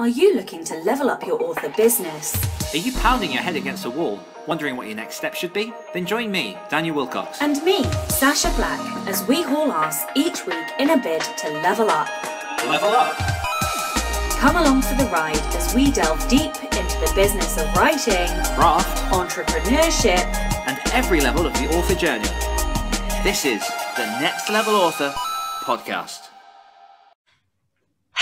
Are you looking to level up your author business? Are you pounding your head against a wall, wondering what your next step should be? Then join me, Daniel Willcocks. And me, Sacha Black, as we haul ass each week in a bid to level up. Level up! Come along for the ride as we delve deep into the business of writing, Craft, entrepreneurship, and every level of the author journey. This is the Next Level Author podcast.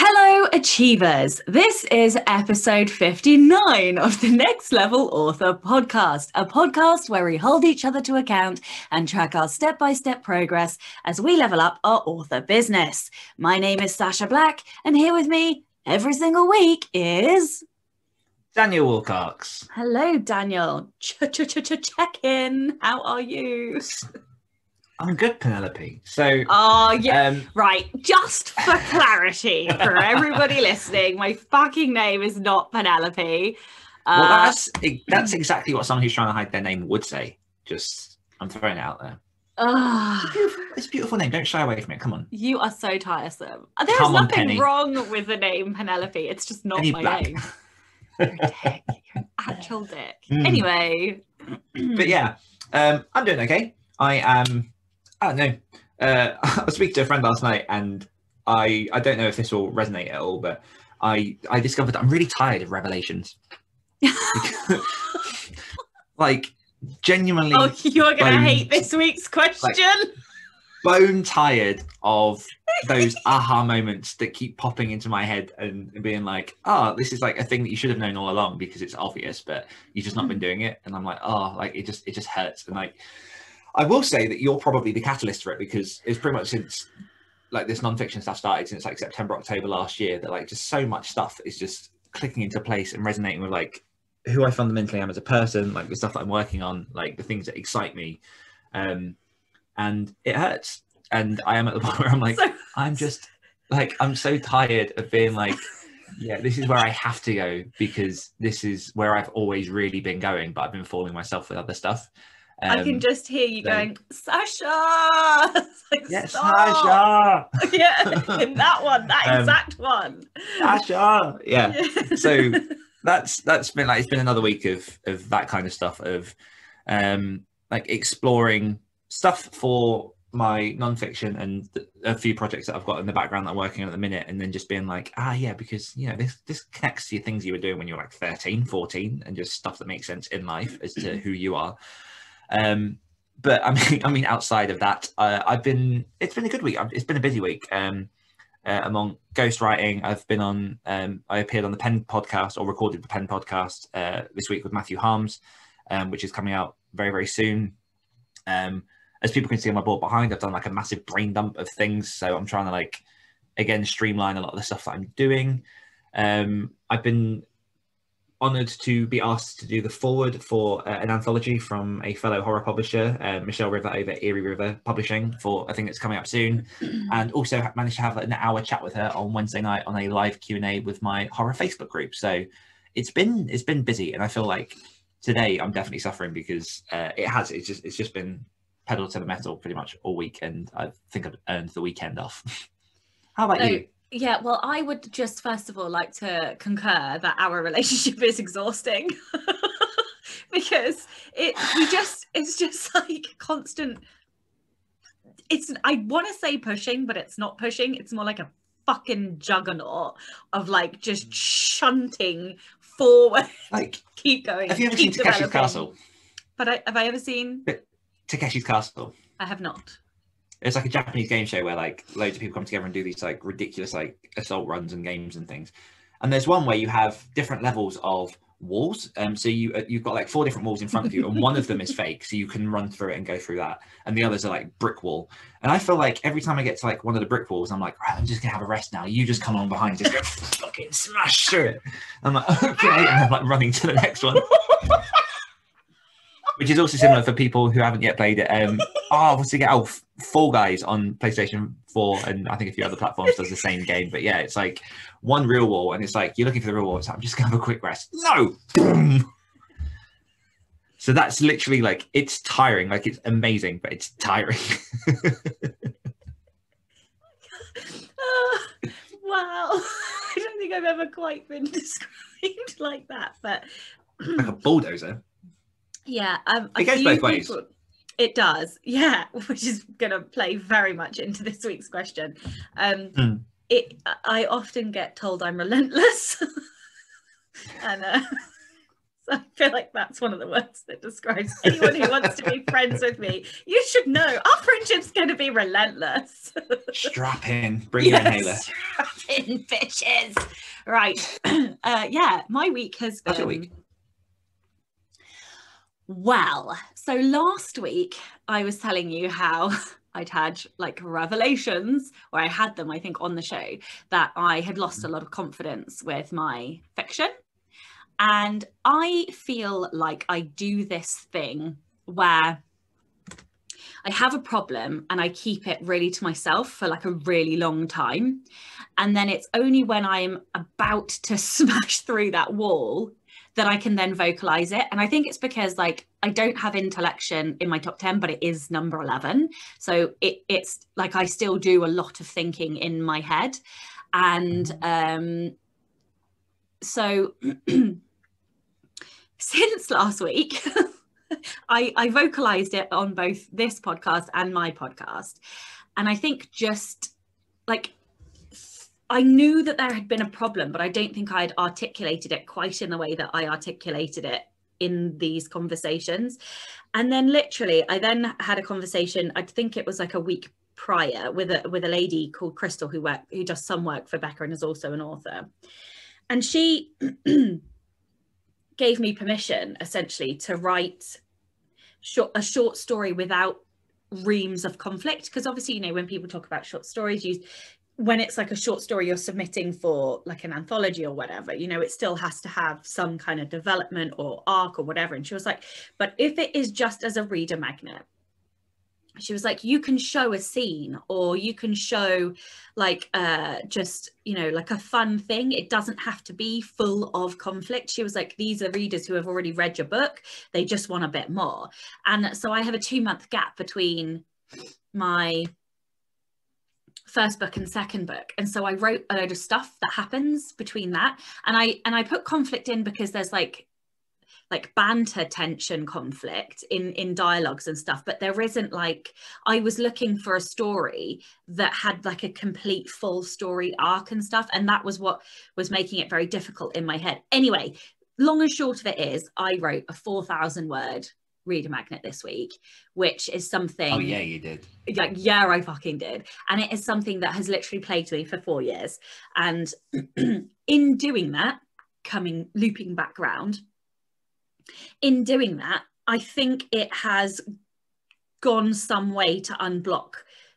Hello, Achievers. This is episode 59 of the Next Level Author podcast, a podcast where we hold each other to account and track our step by step progress as we level up our author business. My name is Sacha Black, and here with me every single week is. Daniel Willcocks. Hello, Daniel. Check in. How are you? I'm good, Penelope. So, Oh, yeah. um, Right, just for clarity for everybody listening, my fucking name is not Penelope. well, Uh, that's that's exactly what someone who's trying to hide their name would say. Just, I'm throwing it out there. Beautiful, it's a beautiful name. Don't shy away from it. Come on. you are so tiresome. There's on, nothing Penny. wrong with the name Penelope. It's just not Penny my Black. name. You're a dick. You're an actual dick. Mm. Anyway. but yeah, um, I'm doing okay. I am. Ah, I don't know. Uh, I was speaking to a friend last night, and I I don't know if this will resonate at all, but I I discovered that I'm really tired of revelations. like genuinely Oh, you're gonna Bones. hate this week's question. bone tired of those aha moments that keep popping into my head and being like, oh, this is like a thing that you should have known all along because it's obvious, but you've just not been mm-hmm. doing it. And I'm like, oh, like it just it just hurts. And like I will say that you're probably the catalyst for it because it's pretty much since like this nonfiction stuff started since like September, October last year that like just so much stuff is just clicking into place and resonating with like who I fundamentally am as a person, like the stuff that I'm working on, like the things that excite me. Um and it hurts. And I am at the point where I'm like, So- I'm just like, I'm so tired of being like, yeah, this is where I have to go because this is where I've always really been going, but I've been fooling myself with other stuff. I can Um, just hear you so- going, Sacha. Like, Yes, Sacha, yeah, in that one, that Um, exact one. Sacha, yeah. So that's that's been like it's been another week of of that kind of stuff of um like exploring stuff for my nonfiction and a few projects that I've got in the background that I'm working on at the minute and then just being like ah yeah because you know this this connects to your things you were doing when you were like 13 14 and just stuff that makes sense in life as to who you are um but I mean I mean outside of that uh, I've been it's been a good week it's been a busy week um uh, among ghostwriting. I've been on, um, I appeared on the Pen podcast or recorded the Pen podcast uh, this week with Matthew Harms, um, which is coming out very, very soon. Um, as people can see on my board behind, I've done like a massive brain dump of things. So I'm trying to like, again, streamline a lot of the stuff that I'm doing. Um, I've been honored to be asked to do the forward for uh, an anthology from a fellow horror publisher, uh, Michelle River over Eerie River Publishing for I think it's coming up soon and also managed to have an hour chat with her on Wednesday night on a live Q and A with my horror Facebook group. So it's been it's been busy, and I feel like today I'm definitely suffering because uh, it has it's just it's just been pedal to the metal pretty much all week, and I think I've earned the weekend off. How about No, you? Yeah, well, I would just first of all like to concur that our relationship is exhausting because it we just it's just like constant. It's I want to say pushing, but it's not pushing. It's more like a fucking juggernaut of like just mm. shunting forward. Like, keep going. have you ever seen Takeshi's. Castle? But I, have I ever seen? Takeshi's Castle. I have not. It's like a Japanese game show where like loads of people come together and do these like ridiculous like assault runs and games and things. And there's one where you have different levels of walls. Um, so you uh, you've got like four different walls in front of you, and one of them is fake, so you can run through it and go through that. And the others are like brick wall. And I feel like every time I get to like one of the brick walls, I'm like, right, I'm just gonna have a rest now. You just come along behind, just go fucking smash through it. I'm like, okay, and I'm like running to the next one. Which is also similar for people who haven't yet played it. Um, oh, what's it? Oh, F- Fall Guys on PlayStation 4, and I think a few other platforms does the same game. But yeah, it's like one real wall, and it's like you're looking for the real wall. It's like, I'm just gonna have a quick rest. No. Boom. So that's literally like it's tiring. Like it's amazing, but it's tiring. Ah, wow. I don't don't think I've ever quite been described like that, but like a bulldozer. Yeah, um, a It goes both ways. people- It does, yeah, which is going to play very much into this week's question. Um, Hmm. It, I often get told I'm relentless, and uh, so I feel like that's one of the words that describes anyone who wants to be friends with me. You should know our friendship's going to be relentless. Strap in, bring your inhaler. strap in, bitches. Right, uh, yeah, my week has been. How's your week? Well, so last week I was telling you how I'd had like revelations, or I had them, I think, on the show, that I had lost a mm-hmm. lot of confidence with my fiction. And I feel like I do this thing where I have a problem and I keep it really to myself for like a really long time. And then it's only when I'm about to smash through that wall that I can then vocalize it. And I think it's because like I don't have intellection in my top 10, but it is number 11. So it, it's like I still do a lot of thinking in my head. And um, so since last week, I, I vocalized it on both this podcast and my podcast. And I think just like I knew that there had been a problem, but I don't think I'd articulated it quite in the way that I articulated it in these conversations. And then literally, I then had a conversation, I think it was like a week prior with a with a lady called Crystal who work who does some work for Becca and is also an author. And she gave me permission essentially to write short, a short story without reams of conflict because obviously you know when people talk about short stories you when it's like a short story you're submitting for like an anthology or whatever you know it still has to have some kind of development or arc or whatever. And she was like but if it is just as a reader magnet she was like you can show a scene or you can show like uh just you know like a fun thing. It doesn't have to be full of conflict. She was like these are readers who have already read your book. They just want a bit more. And so i have a two month gap between my first book and second book. And so i wrote a load of stuff that happens between that. And i and i put conflict in because there's like like banter tension conflict in in dialogues and stuff. But there isn't like i was looking for a story that had like a complete full story arc and stuff. And that was what was making it very difficult in my head. Anyway long and short of it is i wrote a 4000 word reader magnet this week which is oh, something Oh yeah, you did. like yeah i fucking did. And it is something that has literally plagued me for four years. And in doing that coming looping back round in doing that i think it has gone some way to unblock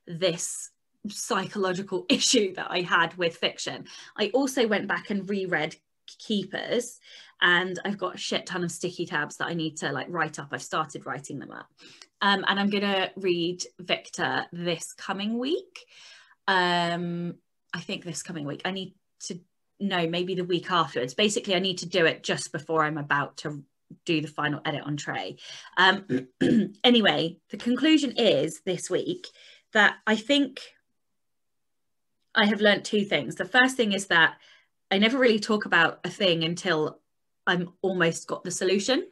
this psychological issue that i had with fiction. I also went back and reread keepers and i've got a shit ton of sticky tabs that i need to like write up. I've started writing them up. Um, and i'm going to read victor this coming week. Um, i think this coming week. I need to no maybe the week afterwards. Basically i need to do it just before i'm about to do the final edit on Trey. Um, anyway, the conclusion is this week that I think I have learned two things. The first thing is that I never really talk about a thing until I'm almost got the solution,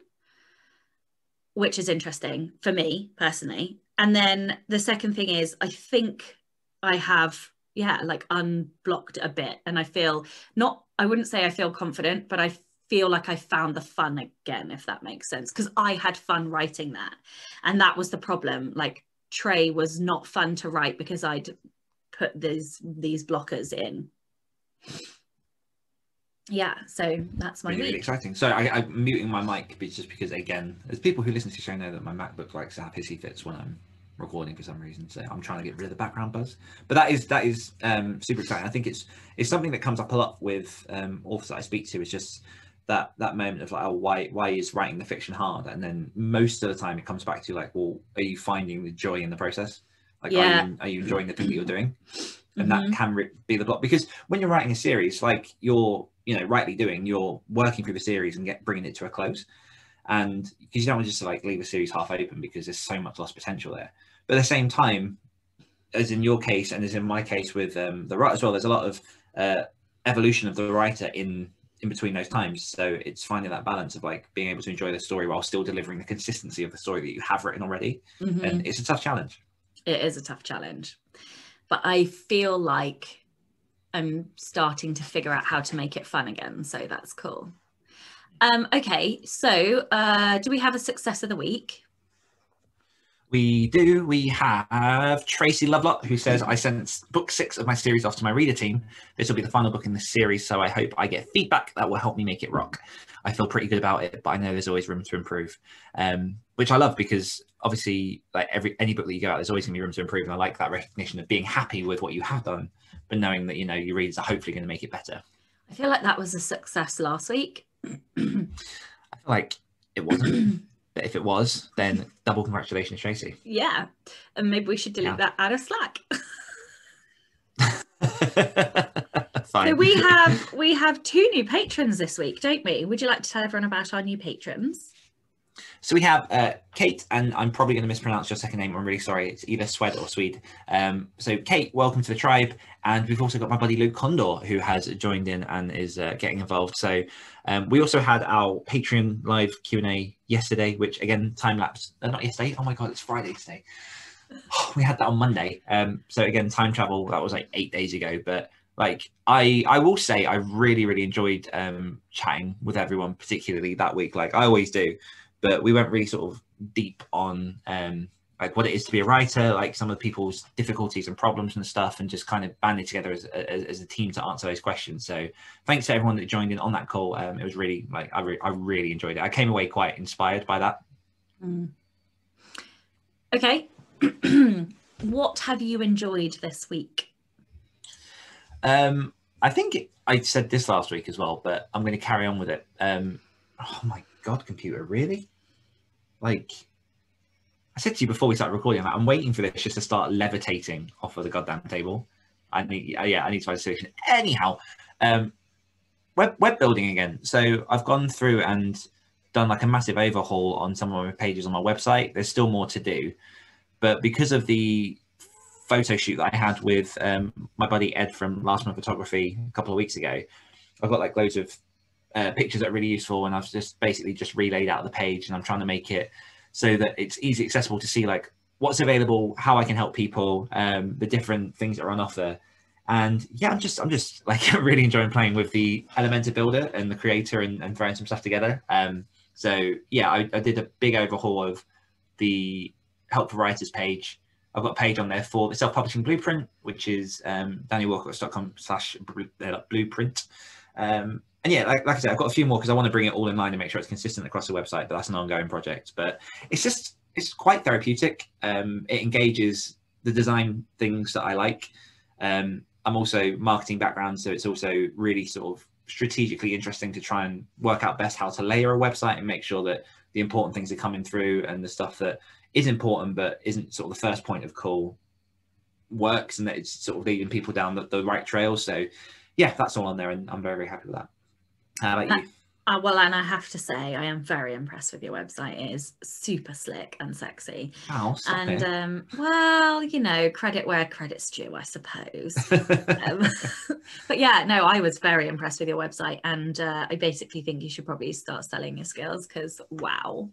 which is interesting for me personally. And then the second thing is I think I have yeah like unblocked a bit and I feel not I wouldn't say I feel confident but I feel like I found the fun again, if that makes sense. Because I had fun writing that. And that was the problem. Like Trey was not fun to write because I'd put these these blockers in. Yeah, so that's my Really, really exciting. So I, I'm muting my mic just because, again, as people who listen to the show know that my MacBook likes to have hissy fits when I'm recording for some reason. So I'm trying to get rid of the background buzz. But that is that is um, super exciting. I think it's it's something that comes up a lot with um, authors that I speak to. Is just that that moment of like, oh, why why is writing the fiction hard? And then most of the time it comes back to like, well, are you finding the joy in the process? Like, Yeah. are, you, are you enjoying the thing that you're doing? And Mhm. that can re- be the block because when you're writing a series, like you're you know rightly doing, you're working through the series and get bringing it to a close. And because you don't want to just like leave a series half open because there's so much lost potential there. But at the same time, as in your case and as in my case with um, the right as well, there's a lot of uh, evolution of the writer in in between those times. So it's finding that balance of like being able to enjoy the story while still delivering the consistency of the story that you have written already. Mhm. And it's a tough challenge. it is a tough challenge but i feel like i'm starting to figure out how to make it fun again so that's cool um okay so uh do we have a success of the week We do. We have Tracy Lovelock, who says, I sent book six of my series off to my reader team. This will be the final book in the series, so I hope I get feedback that will help me make it rock. I feel pretty good about it, but I know there's always room to improve, um, which I love because obviously, like every any book that you go out, there's always going to be room to improve. And I like that recognition of being happy with what you have done, but knowing that, you know, your readers are hopefully going to make it better. i feel like that was a success last week I feel like it wasn't, but if it was, then double congratulations, Tracy. yeah and maybe we should delete Yeah. that out of slack Fine. so we have we have two new patrons this week don't we would you like to tell everyone about our new patrons So we have uh, Kate, and I'm probably going to mispronounce your second name. I'm really sorry. It's either Swed or Swede. Um, so Kate, welcome to the tribe, and we've also got my buddy Luke Condor who has joined in and is uh, getting involved. So um, we also had our Patreon live Q and A yesterday, which again time lapse. Uh, not yesterday. Oh my god, it's Friday today. we had that on Monday. Um, so again, time travel. That was like eight days ago, but like I I will say I really really enjoyed um chatting with everyone particularly that week like I always do but we went really sort of deep on um like what it is to be a writer like some of people's difficulties and problems and stuff and just kind of banded together as, as, as a team to answer those questions. So thanks to everyone that joined in on that call. Um it was really like I, re- I really enjoyed it. I came away quite inspired by that. Okay. What have you enjoyed this week? Um, I think it, I said this last week as well, but I'm going to carry on with it. Um, oh my god, computer, really? Like, I said to you before we started recording, I'm waiting for this just to start levitating off of the goddamn table. I need, yeah, I need to find a solution. Anyhow, um, web web building again. So I've gone through and done like a massive overhaul on some of my pages on my website. There's still more to do, but because of the photo shoot that I had with um, my buddy Ed from Last Month Photography a couple of weeks ago. I've got like loads of uh, pictures that are really useful, and I've just basically just relayed out the page, and I'm trying to make it so that it's easy accessible to see like what's available, how I can help people, um, the different things that are on offer. And yeah, I'm just I'm just like really enjoying playing with the Elementor builder and the creator and, and throwing some stuff together. Um, so yeah, I, I did a big overhaul of the help for writers page I've got a page on there for the self-publishing blueprint, which is um, danielwillcocks.com slash uh, blueprint. Um, and yeah, like, like I said, I've got a few more because I want to bring it all in line and make sure it's consistent across the website, but that's an ongoing project. But it's just, it's quite therapeutic. Um, it engages the design things that I like. Um, I'm also marketing background, so it's also really sort of strategically interesting to try and work out best how to layer a website and make sure that the important things are coming through and the stuff that is important but isn't sort of the first point of call works and that it's sort of leading people down the, the right trail. So yeah, that's all on there and I'm very, very happy with that. How about you? Uh, well, and I have to say, I am very impressed with your website. It is super slick and sexy. Oh, and um, well, you know, credit where credit's due, I suppose. um, but yeah, no, I was very impressed with your website, and uh, I basically think you should probably start selling your skills because wow.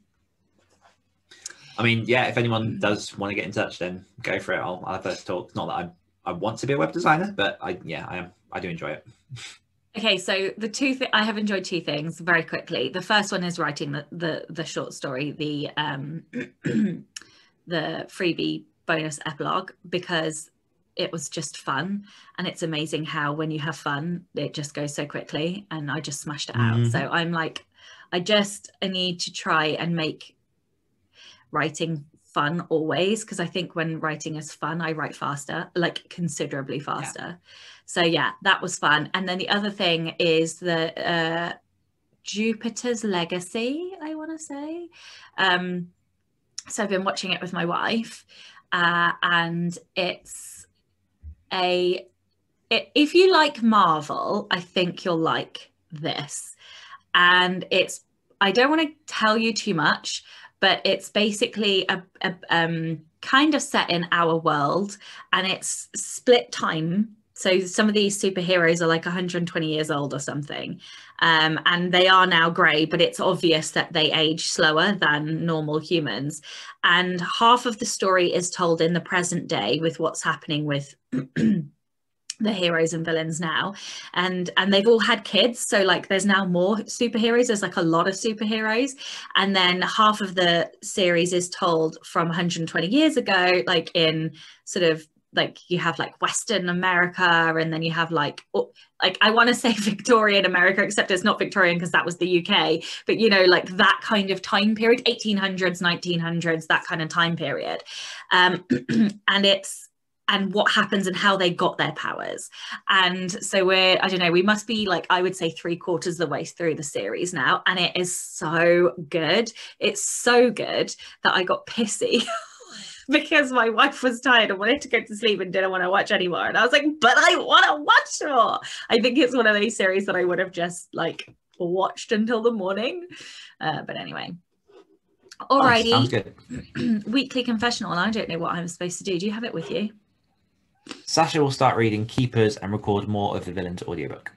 I mean, yeah, if anyone does want to get in touch, then go for it. I'll, I'll have a talk. Not that I I want to be a web designer, but I yeah, I am. I do enjoy it. Okay, so the two th- I have enjoyed two things very quickly. The first one is writing the the, the short story, the um the freebie bonus epilogue because it was just fun and it's amazing how when you have fun it just goes so quickly and I just smashed it out. Mhm. So I'm like I just I need to try and make writing fun always because I think when writing is fun I write faster, like considerably faster. So yeah that was fun. And then the other thing is the uh jupiter's legacy i want to say. Um so i've been watching it with my wife uh and it's a it, if you like marvel i think you'll like this. And it's i don't want to tell you too much but it's basically a, a um kind of set in our world and it's split time. So some of these superheroes are like 120 years old or something um, and they are now grey but it's obvious that they age slower than normal humans. And half of the story is told in the present day with what's happening with the heroes and villains now. And and they've all had kids so like there's now more superheroes. There's like a lot of superheroes. And then half of the series is told from 120 years ago like in sort of like you have like western america and then you have like like i want to say victorian america except it's not victorian because that was the uk but you know like that kind of time period 1800s 1900s that kind of time period. Um and it's and what happens and how they got their powers. And so we're, I don't know, we must be like, I would say three quarters of the way through the series now. And it is so good. It's so good that I got pissy. because my wife was tired and wanted to go to sleep and didn't want to watch anymore. And I was like, but I want to watch more. I think it's one of those series that I would have just like watched until the morning. Uh, but anyway. Alrighty. Nice, sounds good. Weekly confessional, and I don't know what I'm supposed to do. Do you have it with you? Sacha will start reading Keepers and record more of the villain's audiobook.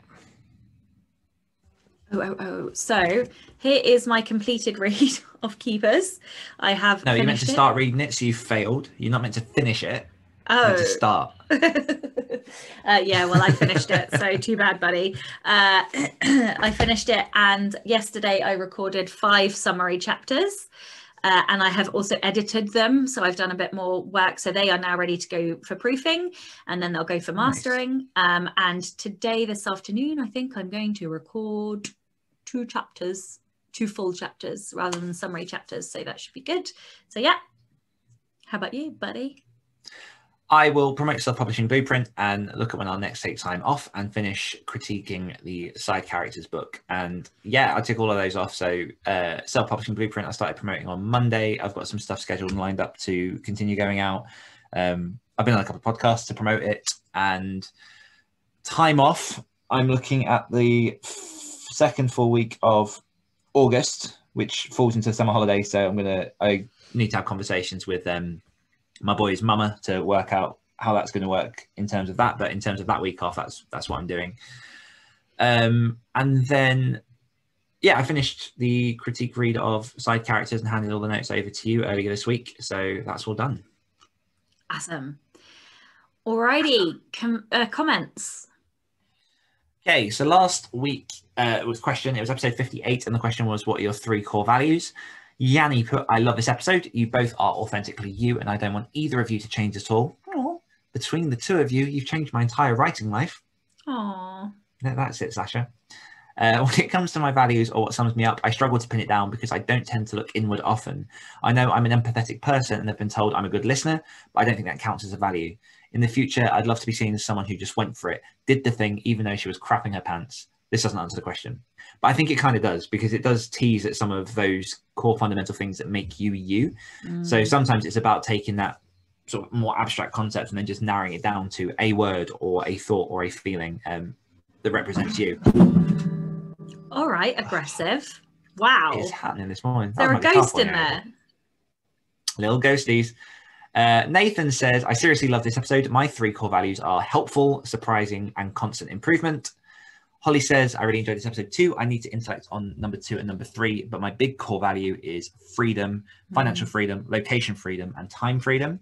Oh, oh, oh. So here is my completed read of Keepers. I have. No, you're meant to it. start reading it, so you failed. You're not meant to finish it. Oh. to start. uh, yeah, well, I finished it, so too bad, buddy. Uh, I finished it, and yesterday I recorded five summary chapters. Uh, and I have also edited them. So I've done a bit more work. So they are now ready to go for proofing and then they'll go for mastering. Nice. Um, and today, this afternoon, I think I'm going to record two chapters, two full chapters rather than summary chapters. So that should be good. So, yeah. How about you, buddy? I will promote Self Publishing Blueprint and look at when I'll next take time off and finish critiquing the side characters book. And yeah, I took all of those off. So uh, Self Publishing Blueprint, I started promoting on Monday. I've got some stuff scheduled and lined up to continue going out. Um, I've been on a couple of podcasts to promote it. And time off, I'm looking at the f- second full week of August, which falls into summer holiday. So I'm gonna I need to have conversations with them. Um, my boy's mama to work out how that's going to work in terms of that. But in terms of that week off, that's that's what I'm doing. Um, and then, yeah, I finished the critique read of side characters and handed all the notes over to you earlier this week. So that's all done. Awesome. Alrighty, Com- uh, comments. Okay, so last week uh, was question. It was episode 58, and the question was, "What are your three core values?" Yanni put, I love this episode. You both are authentically you, and I don't want either of you to change at all. Aww. Between the two of you, you've changed my entire writing life. Aww. No, that's it, Sacha. Uh, when it comes to my values or what sums me up, I struggle to pin it down because I don't tend to look inward often. I know I'm an empathetic person and have been told I'm a good listener, but I don't think that counts as a value. In the future, I'd love to be seen as someone who just went for it, did the thing even though she was crapping her pants. This doesn't answer the question. But I think it kind of does because it does tease at some of those core fundamental things that make you you. Mm. So sometimes it's about taking that sort of more abstract concept and then just narrowing it down to a word or a thought or a feeling um, that represents you. All right, aggressive. Wow. It's happening this morning. There a ghost in there? Little ghosties. Uh, Nathan says, I seriously love this episode. My three core values are helpful, surprising, and constant improvement. Holly says, I really enjoyed this episode too. I need to intellect on number two and number three, but my big core value is freedom, financial mm. freedom, location freedom, and time freedom.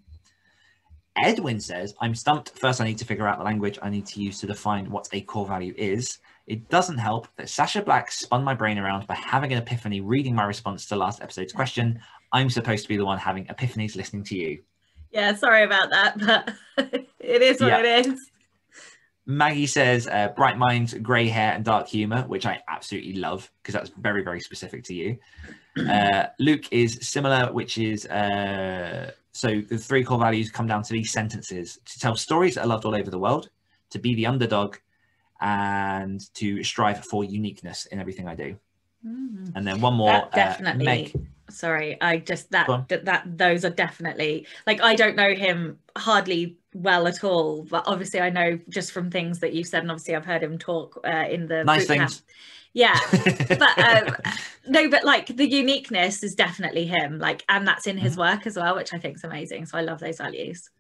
Edwin says, I'm stumped. First, I need to figure out the language I need to use to define what a core value is. It doesn't help that Sacha Black spun my brain around by having an epiphany reading my response to last episode's question. I'm supposed to be the one having epiphanies listening to you. Yeah, sorry about that, but it is what yeah. it is. Maggie says uh, bright minds, grey hair, and dark humour, which I absolutely love because that's very, very specific to you. Uh, Luke is similar, which is uh, so the three core values come down to these sentences to tell stories that are loved all over the world, to be the underdog, and to strive for uniqueness in everything I do. Mm. And then one more. That uh, definitely. Meg, sorry i just that, that that those are definitely like i don't know him hardly well at all but obviously i know just from things that you've said and obviously i've heard him talk uh, in the nice things yeah but um, no but like the uniqueness is definitely him like and that's in his mm-hmm. work as well which i think is amazing so i love those values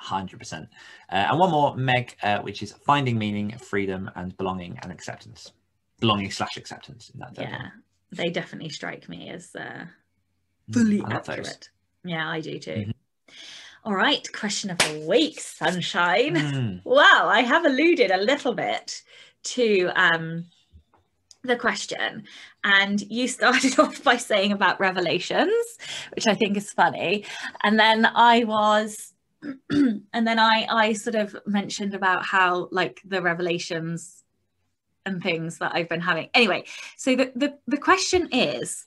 100%. Uh, and one more, Meg, uh, which is finding meaning, freedom, and belonging and acceptance. Belonging slash acceptance in that. Yeah, one. they definitely strike me as uh, Mm, fully love those. accurate. Yeah, I do too. Mhm. All right, question of the week, sunshine. Mm, Well, I have alluded a little bit to um, the question, and you started off by saying about revelations, which I think is funny, and then I was, and then I I sort of mentioned about how like the revelations and things that I've been having. Anyway, so the the, the question is,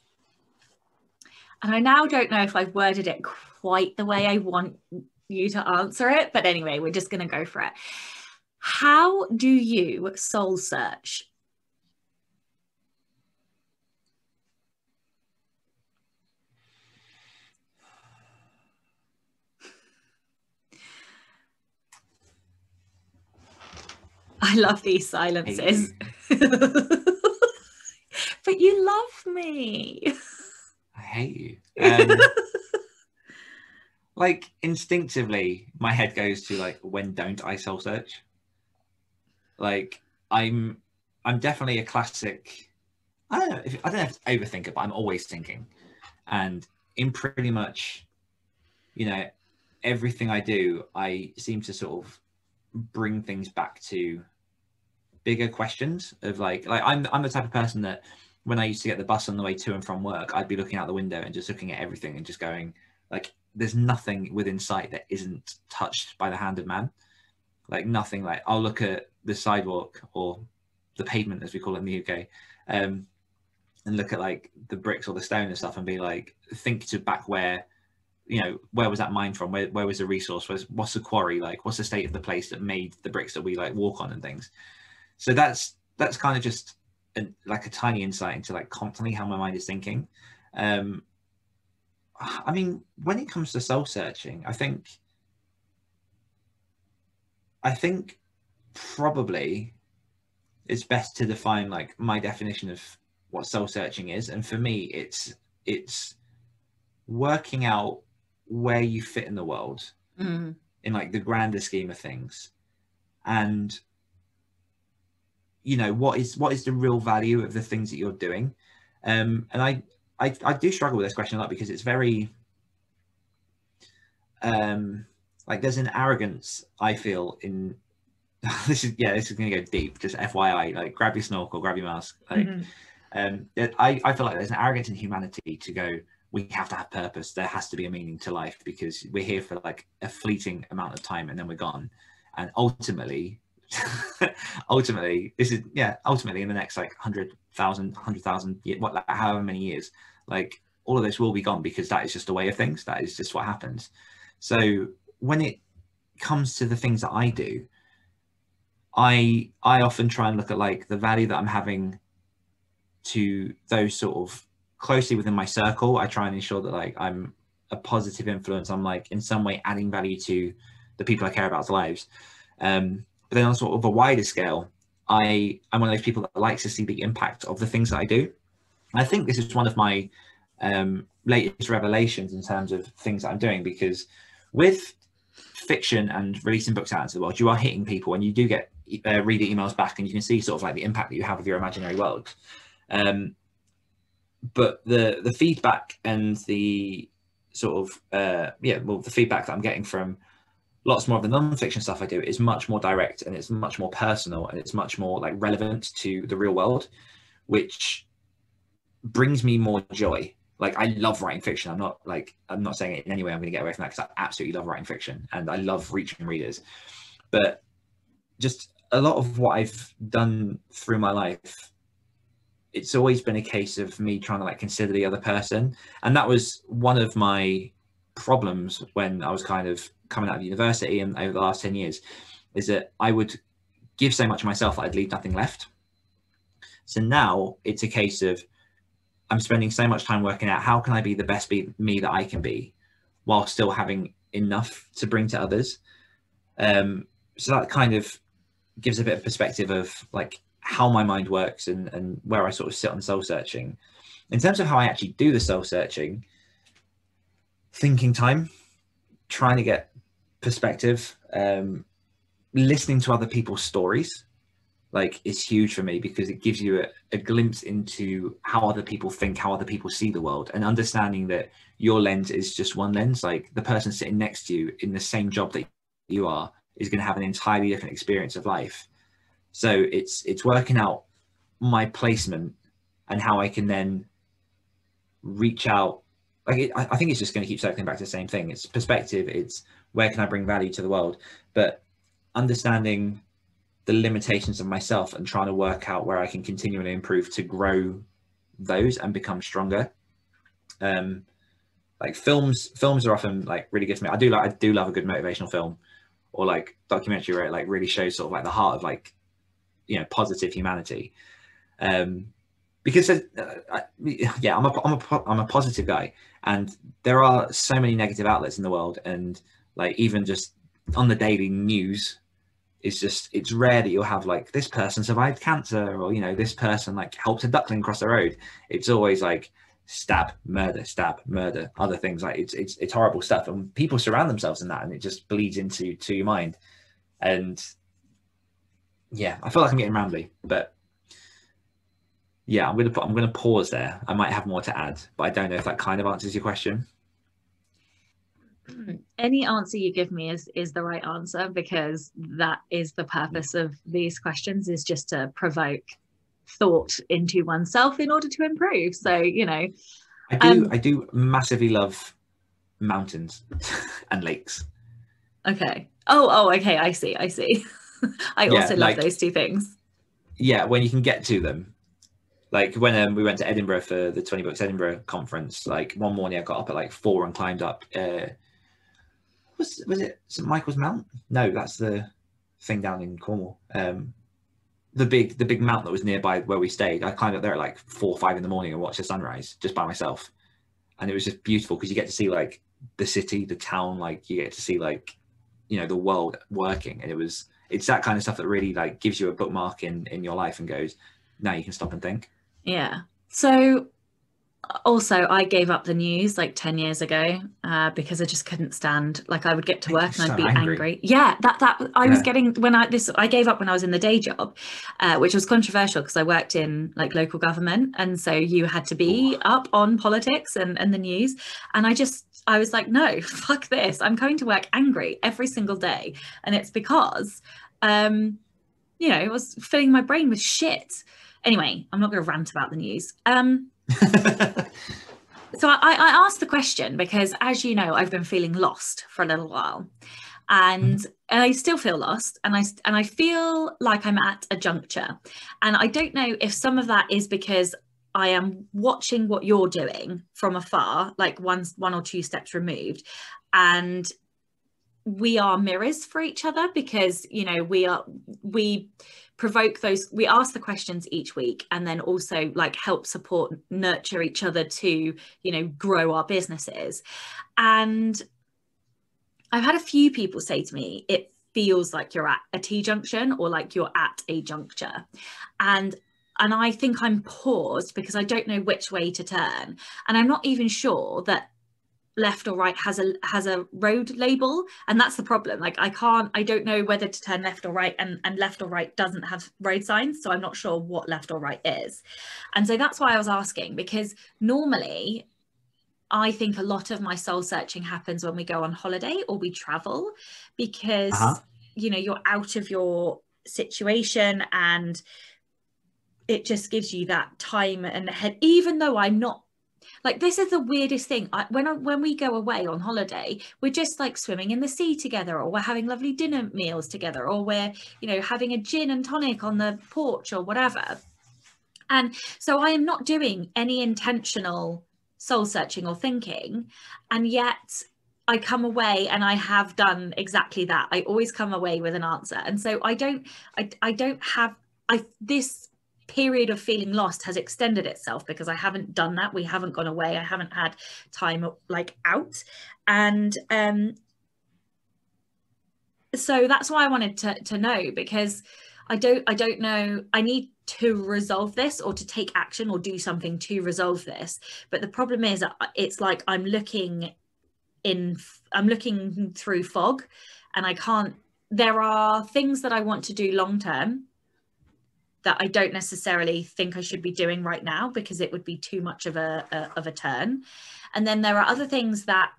and I now don't know if I've worded it quite the way I want you to answer it, but anyway, we're just going to go for it. How do you soul search? I love these silences. but you love me. I hate you. Um, like instinctively, my head goes to like, when don't I soul search? Like I'm, I'm definitely a classic. I don't know. If, I don't have to overthink it, but I'm always thinking, and in pretty much, you know, everything I do, I seem to sort of bring things back to bigger questions of like, like I'm, I'm the type of person that when I used to get the bus on the way to and from work, I'd be looking out the window and just looking at everything and just going, like, there's nothing within sight that isn't touched by the hand of man. Like nothing. Like I'll look at the sidewalk or the pavement, as we call it in the UK, um, and look at like the bricks or the stone and stuff, and be like, think to back where, you know, where was that mine from? Where where was the resource? Where's, what's the quarry like? What's the state of the place that made the bricks that we like walk on and things? So that's that's kind of just like a tiny insight into like constantly how my mind is thinking. Um, I mean, when it comes to soul searching, I think, I think probably it's best to define like my definition of what soul searching is, and for me, it's it's working out where you fit in the world Mm, in like the grander scheme of things. And you know what is what is the real value of the things that you're doing? Um and i i, I do struggle with this question a lot because it's very um like there's an arrogance i feel in this is yeah this is gonna go deep just fyi like grab your snorkel grab your mask like mhm. um I, I feel like there's an arrogance in humanity to go we have to have purpose there has to be a meaning to life because we're here for like a fleeting amount of time and then we're gone and ultimately ultimately this is yeah ultimately in the next like 100000 100000 year- what like, however many years like all of this will be gone because that is just the way of things. That is just what happens. So when it comes to the things that i do i i often try and look at like the value that i'm having to those sort of closely within my circle. I try and ensure that like i'm a positive influence. I'm like in some way adding value to the people i care about's lives. Um but then on sort of a wider scale i i'm one of those people that likes to see the impact of the things that i do. I think this is one of my um latest revelations in terms of things that i'm doing because with fiction and releasing books out into the world you are hitting people and you do get uh, reader emails back and you can see sort of like the impact that you have with your imaginary world. Um but the the feedback and the sort of uh yeah well the feedback that i'm getting from lots more of the non-fiction stuff i do is much more direct and it's much more personal and it's much more like relevant to the real world which brings me more joy. Like i love writing fiction. I'm not like i'm not saying it in any way i'm going to get away from that because i absolutely love writing fiction and i love reaching readers. But just a lot of what i've done through my life it's always been a case of me trying to like consider the other person. And that was one of my problems when i was kind of coming out of university and over the last 10 years is that i would give so much of myself that i'd leave nothing left so now it's a case of i'm spending so much time working out how can i be the best be me that i can be while still having enough to bring to others um so that kind of gives a bit of perspective of like how my mind works and, and where I sort of sit on soul searching. In terms of how I actually do the soul searching, thinking time, trying to get perspective. Um, listening to other people's stories like is huge for me because it gives you a, a, glimpse into how other people think how other people see the world and understanding that your lens is just one lens like the person sitting next to you in the same job that you are is going to have an entirely different experience of life so it's it's working out my placement and how i can then reach out like it, I, I think it's just going to keep circling back to the same thing it's perspective it's where can i bring value to the world but understanding the limitations of myself and trying to work out where I can continually improve to grow those and become stronger. Um, like films, films are often like really good for me. I do like, I do love a good motivational film or like documentary where it like really shows sort of like the heart of like, you know, positive humanity. Um, because uh, I, yeah, I'm a, I'm a, I'm a positive guy and there are so many negative outlets in the world. And like, even just on the daily news, it's just it's rare that you'll have like this person survived cancer or you know this person like helped a duckling cross the road it's always like stab murder stab murder other things like it's it's, it's horrible stuff and people surround themselves in that and it just bleeds into to your mind and yeah i feel like i'm getting rambly but yeah i'm gonna put, i'm gonna pause there. I might have more to add but i don't know if that kind of answers your question. Any answer you give me is is the right answer because that is the purpose of these questions is just to provoke thought into oneself in order to improve. So you know i do um, i do massively love mountains and lakes. Okay. Oh oh okay. I see. I see. I yeah, also love like, those two things. Yeah when you can get to them like when um, we went to edinburgh for the 20 books edinburgh conference like one morning i got up at like four and climbed up uh, was was it St Michael's Mount? No, that's the thing down in Cornwall. Um, the big the big mount that was nearby where we stayed. I climbed up there at like four or five in the morning and watched the sunrise just by myself, and it was just beautiful because you get to see like the city, the town, like you get to see like you know the world working, and it was it's that kind of stuff that really like gives you a bookmark in in your life and goes now you can stop and think. Yeah. So also i gave up the news like 10 years ago uh, because i just couldn't stand like i would get to work and i'd be angry. angry. yeah that that i yeah. was getting when i this i gave up when i was in the day job uh, which was controversial because i worked in like local government and so you had to be up on politics and and the news and i just i was like no fuck this i'm going to work angry every single day and it's because um you know it was filling my brain with shit anyway i'm not going to rant about the news. Um so I, I asked the question because, as you know, I've been feeling lost for a little while, and mm. and I still feel lost, and I and I feel like I'm at a juncture, and I don't know if some of that is because I am watching what you're doing from afar, like one one or two steps removed, and we are mirrors for each other because you know we are we provoke those we ask the questions each week and then also like help support nurture each other to you know grow our businesses. And i've had a few people say to me it feels like you're at a t junction or like you're at a juncture. And and i think i'm paused because i don't know which way to turn. And i'm not even sure that left or right has a has a road label and that's the problem like i can't i don't know whether to turn left or right and and left or right doesn't have road signs so i'm not sure what left or right is and so that's why i was asking because normally i think a lot of my soul searching happens when we go on holiday or we travel because uh-huh. you know you're out of your situation and it just gives you that time and head even though i'm not like this is the weirdest thing. I, when I, when we go away on holiday, we're just like swimming in the sea together, or we're having lovely dinner meals together, or we're you know having a gin and tonic on the porch or whatever. And so I am not doing any intentional soul searching or thinking, and yet I come away and I have done exactly that. I always come away with an answer. And so I don't I, I don't have I this period of feeling lost has extended itself because I haven't done that. We haven't gone away. I haven't had time like out. And um, so that's why I wanted to, to know because I don't I don't know I need to resolve this or to take action or do something to resolve this. But the problem is it's like I'm looking in I'm looking through fog and I can't there are things that I want to do long term that I don't necessarily think I should be doing right now because it would be too much of a, a of a turn. And then there are other things that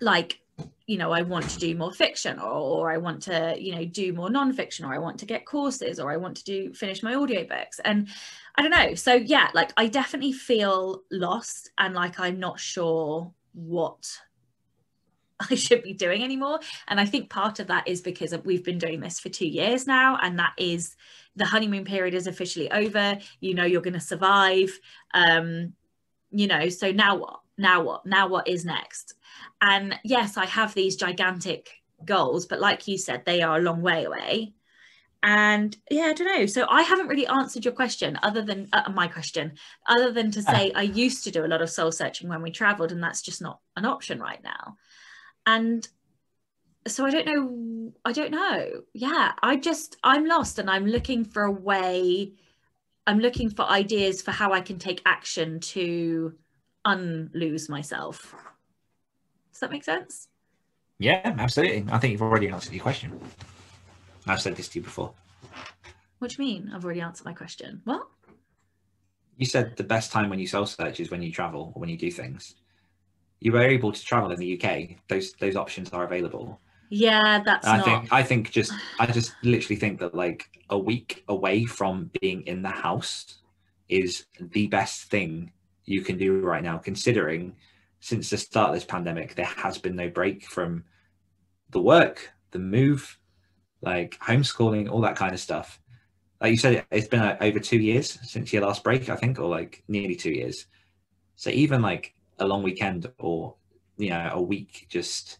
like you know i want to do more fiction or, or, i want to you know do more non-fiction or i want to get courses or i want to do finish my audiobooks and i don't know so yeah like i definitely feel lost and like i'm not sure what I should be doing anymore. And I think part of that is because we've been doing this for two years now, and that is the honeymoon period is officially over. You know, you're going to survive. Um, you know, so now what? Now what? Now what is next? And yes, I have these gigantic goals, but like you said, they are a long way away. And yeah, I don't know. So I haven't really answered your question, other than uh, my question, other than to say I used to do a lot of soul searching when we traveled, and that's just not an option right now. And so I don't know. I don't know. Yeah, I just I'm lost, and I'm looking for a way. I'm looking for ideas for how I can take action to unlose myself Does that make sense? Yeah, absolutely. I think you've already answered your question. I've said this to you before. What do you mean? I've already answered my question. What? You said the best time when you soul search is when you travel or when you do things. You were able to travel in the UK. Those those options are available. Yeah, that's I not... think I think just I just literally think that like a week away from being in the house is the best thing you can do right now, considering since the start of this pandemic, there has been no break from the work, the move, like homeschooling, all that kind of stuff. Like you said, it's been uh, over two years since your last break, I think, or like nearly two years. So even like a long weekend or you know a week just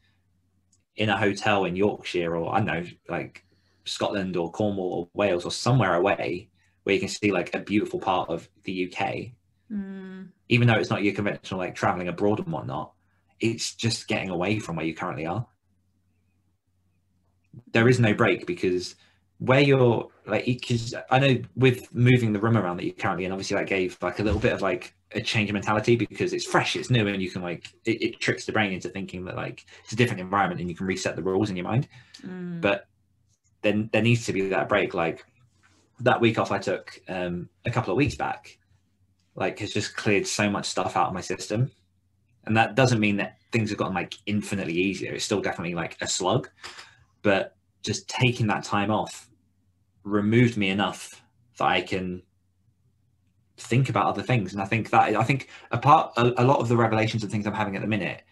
in a hotel in Yorkshire or I don't know like Scotland or Cornwall or Wales or somewhere away where you can see like a beautiful part of the UK Mm. Even though it's not your conventional like traveling abroad and whatnot, it's just getting away from where you currently are. There is no break because where you're like because I know with moving the room around that you're currently in, obviously that gave like a little bit of like a change of mentality because it's fresh, it's new, and you can like it, it tricks the brain into thinking that like it's a different environment and you can reset the rules in your mind. Mm. But then there needs to be that break. Like that week off I took um, a couple of weeks back, like has just cleared so much stuff out of my system and that doesn't mean that things have gotten like infinitely easier it's still definitely like a slug but just taking that time off removed me enough that i can think about other things and i think that i think a part a, a lot of the revelations and things i'm having at the minute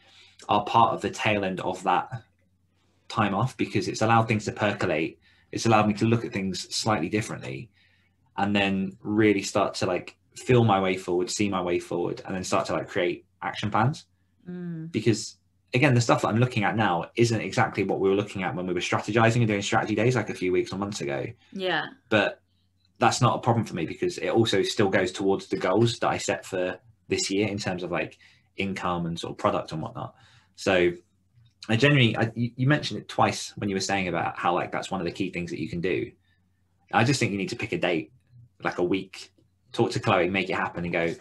are part of the tail end of that time off because it's allowed things to percolate it's allowed me to look at things slightly differently and then really start to like feel my way forward, see my way forward, and then start to like create action plans. Mm. Because again, the stuff that I'm looking at now isn't exactly what we were looking at when we were strategizing and doing strategy days like a few weeks or months ago. Yeah. But that's not a problem for me because it also still goes towards the goals that I set for this year in terms of like income and sort of product and whatnot. So I generally, I, you mentioned it twice when you were saying about how like that's one of the key things that you can do. I just think you need to pick a date, like a week talk to Chloe, make it happen, and go,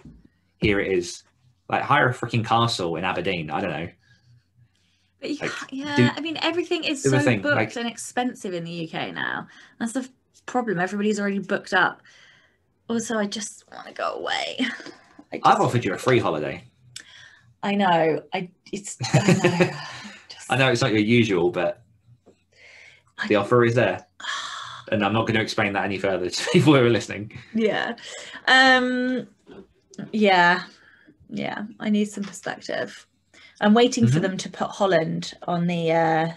here it is. Like hire a freaking castle in Aberdeen. I don't know. But you like, yeah, do, I mean everything is so booked like, and expensive in the UK now. That's the problem. Everybody's already booked up. Also, I just want to go away. I have offered you a free holiday. I know. I it's. I know, just, I know it's not your usual, but the offer is there. and I'm not going to explain that any further to people who are listening. Yeah. Um, yeah. Yeah. I need some perspective. I'm waiting mm-hmm. for them to put Holland on the uh,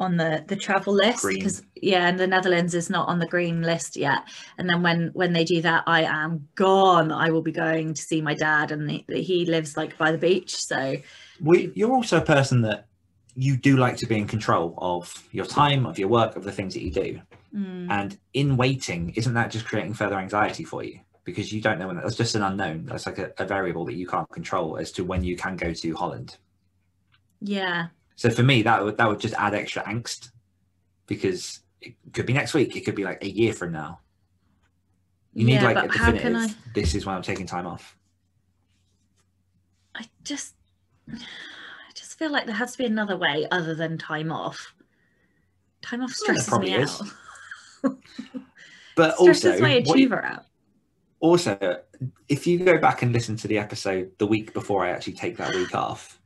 on the the travel list because yeah, and the Netherlands is not on the green list yet. And then when when they do that, I am gone. I will be going to see my dad, and the, he lives like by the beach. So we, you're also a person that you do like to be in control of your time, of your work, of the things that you do. Mm. And in waiting, isn't that just creating further anxiety for you? Because you don't know when that's just an unknown. That's like a, a variable that you can't control as to when you can go to Holland. Yeah. So for me, that would that would just add extra angst because it could be next week. It could be like a year from now. You need yeah, like a definitive. I... This is when I'm taking time off. I just I just feel like there has to be another way other than time off. Time off stresses probably me is. out. But stresses also, my what you- achiever out. also, if you go back and listen to the episode the week before I actually take that week off,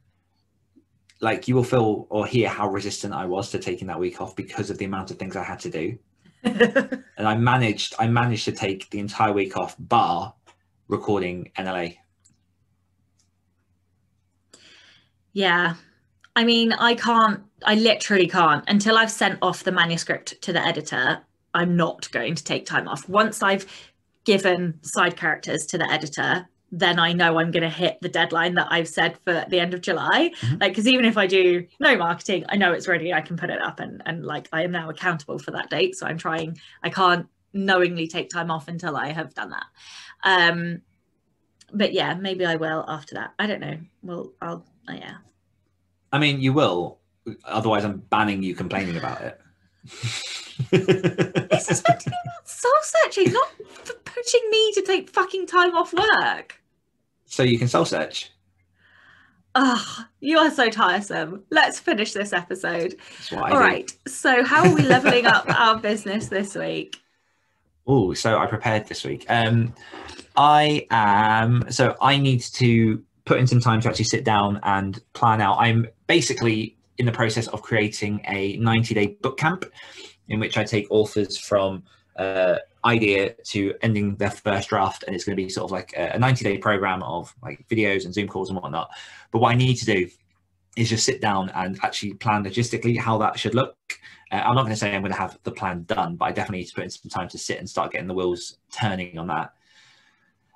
like you will feel or hear how resistant I was to taking that week off because of the amount of things I had to do. And I managed, I managed to take the entire week off, bar recording NLA. Yeah. I mean, I can't, I literally can't. Until I've sent off the manuscript to the editor, I'm not going to take time off. Once I've given side characters to the editor, then I know I'm going to hit the deadline that I've said for the end of July. Mhm. Like, because even if I do no marketing, I know it's ready, I can put it up and, and like I am now accountable for that date. So I'm trying, I can't knowingly take time off until I have done that. Um, but yeah, maybe I will after that. I don't know. Well, I'll, uh, yeah. I mean, you will. Otherwise, I'm banning you complaining about it. This is meant to be about soul searching, not for pushing me to take fucking time off work. So you can soul search. Ugh, you are so tiresome. Let's finish this episode. That's what I All right. So, how are we leveling up our business this week? Oh, so I prepared this week. Um, I am so I need to put in some time to actually sit down and plan out. I'm basically in the process of creating a 90 day book camp in which I take authors from uh, idea to ending their first draft, and it's going to be sort of like a 90 day program of like videos and Zoom calls and whatnot. But what I need to do is just sit down and actually plan logistically how that should look. Uh, I'm not going to say I'm going to have the plan done, but I definitely need to put in some time to sit and start getting the wheels turning on that.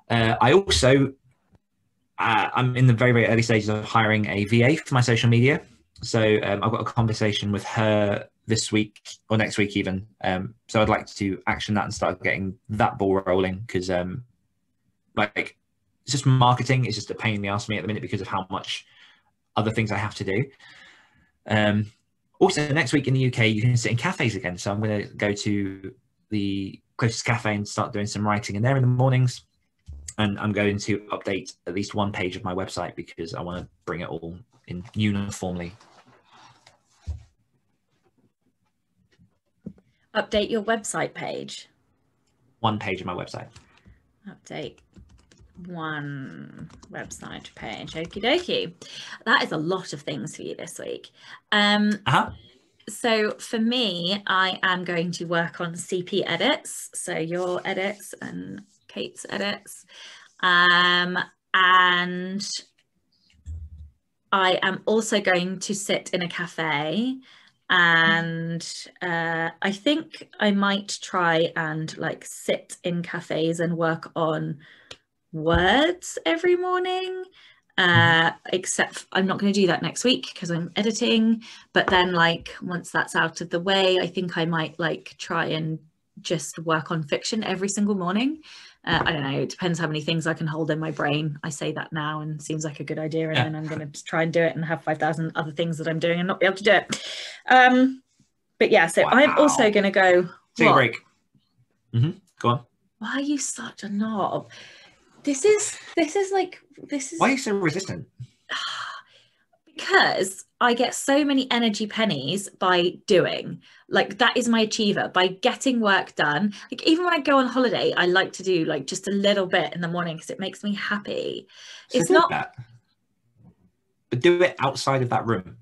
Uh, I also, uh, I'm in the very, very early stages of hiring a VA for my social media. So um, I've got a conversation with her this week or next week even. Um, so I'd like to action that and start getting that ball rolling because, um, like, it's just marketing. It's just a pain in the ass for me at the minute because of how much other things I have to do. Um, also, next week in the UK, you can sit in cafes again. So I'm going to go to the closest cafe and start doing some writing in there in the mornings. And I'm going to update at least one page of my website because I want to bring it all in uniformly. Update your website page. One page of my website. Update one website page. Okie dokie. That is a lot of things for you this week. Um, Uh-huh. so for me, I am going to work on CP edits. So your edits and Kate's edits. Um, and I am also going to sit in a cafe and uh, I think I might try and like sit in cafes and work on words every morning. Uh, except f- I'm not going to do that next week because I'm editing. But then, like, once that's out of the way, I think I might like try and just work on fiction every single morning. Uh, I don't know. It depends how many things I can hold in my brain. I say that now and seems like a good idea, and Yeah. then I'm going to try and do it and have five thousand other things that I'm doing and not be able to do it. Um, but yeah, so I'm also going to go. Take a what? break. hmm Go on. Why are you such a knob? This is this is like this is Why are you so resistant? because I get so many energy pennies by doing. Like that is my achiever by getting work done. Like even when I go on holiday, I like to do like just a little bit in the morning because it makes me happy. So It's not- that. But do it outside of that room.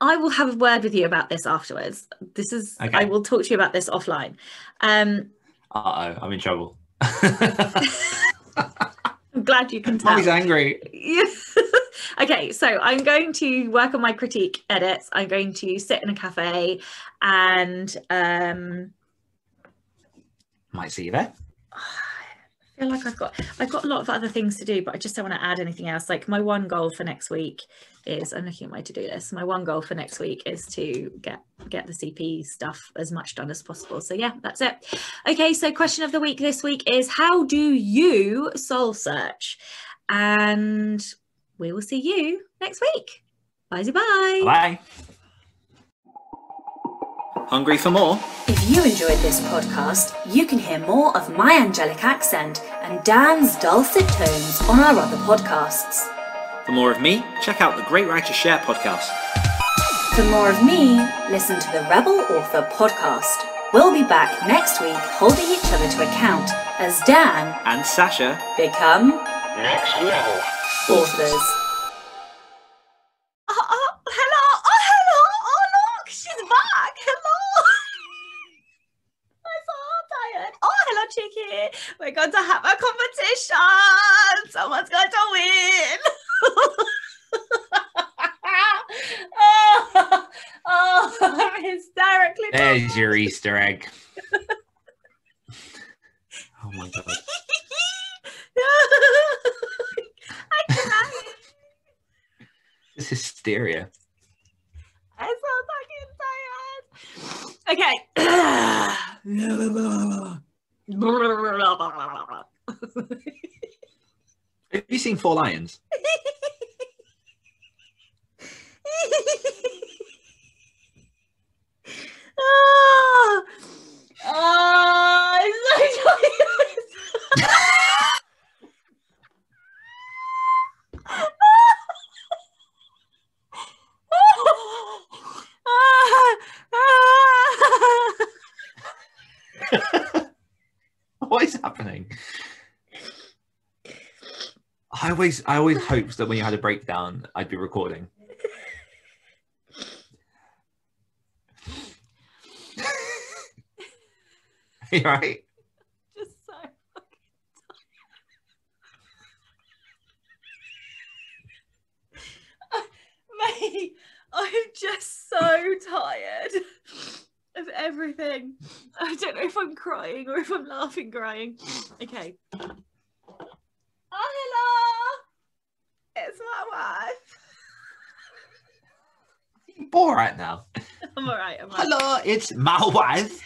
I will have a word with you about this afterwards. This is Okay. I will talk to you about this offline. Um Uh oh, I'm in trouble. I'm glad you can tell. Mommy's angry. Yeah. Okay, so I'm going to work on my critique edits. I'm going to sit in a cafe and um Might see you there. I feel like I've got I've got a lot of other things to do, but I just don't want to add anything else. Like my one goal for next week is I'm looking at my to-do list. My one goal for next week is to get get the CP stuff as much done as possible. So yeah, that's it. Okay, so question of the week this week is how do you soul search? And we will see you next week. Bye bye. Bye. Hungry for more? If you enjoyed this podcast, you can hear more of my angelic accent and Dan's dulcet tones on our other podcasts. For more of me, check out the Great Writers Share podcast. For more of me, listen to the Rebel Author podcast. We'll be back next week holding each other to account as Dan And Sacha, become Next level. Authors. Oh, oh, hello. Oh, hello. Oh, look. She's back. Hello. I'm so tired. Oh, hello, Chicky. We're going to have a competition. Someone's going to win. oh, oh, I'm hysterically There's your Easter egg. Oh my god. I can't. It's hysteria. I'm so fucking tired. Okay. Have you seen Four Lions? oh, oh, I'm so tired. What is happening? I always, I always hoped that when you had a breakdown, I'd be recording. you right? Just so fucking tired. Mate, I'm just so tired of everything. I don't know if I'm crying or if I'm laughing crying. Okay. Oh, hello. It's my wife. All right now. I'm all right. I'm all right. Hello, it's my wife.